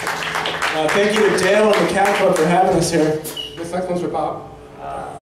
Uh, thank you to Dale and the Cat Club for having us here. This next one's for Bob. Uh,